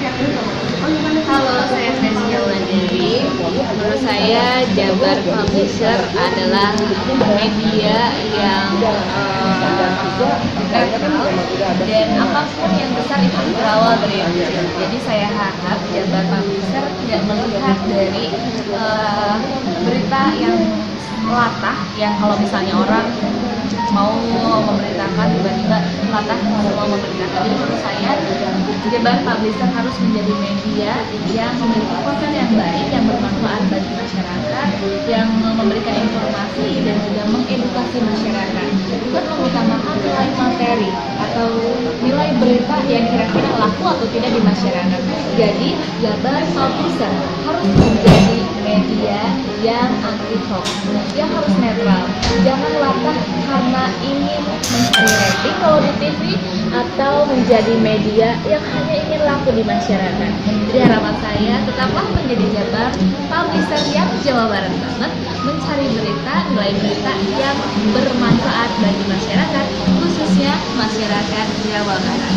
Halo, saya Fesia Mandiri. Menurut saya Jabar Publisher adalah media yang eh, netral uh, dan apa pun yang besar itu berawal dari. Jadi saya harap Jabar Publisher tidak melihat dari uh, berita yang latah yang kalau misalnya orang mau memberitakan tiba-tiba latah semua memberitakan. Jadi menurut saya Jabar Publisher harus menjadi media yang memiliki konten yang baik yang bermanfaat bagi masyarakat yang memberikan informasi dan juga mengedukasi masyarakat. Bukan mengutamakan nilai materi atau nilai berita yang kira-kira laku atau tidak di masyarakat. Jadi Jabar Publisher harus menjadi media yang anti hoax dia harus netral. Jangan latah karena ingin mencari rating kalau di TV atau menjadi media yang hanya ingin laku di masyarakat. Jadi harapan saya tetaplah menjadi jabar publisher yang Jawa Barat banget mencari berita nilai berita yang bermanfaat bagi masyarakat khususnya masyarakat Jawa Barat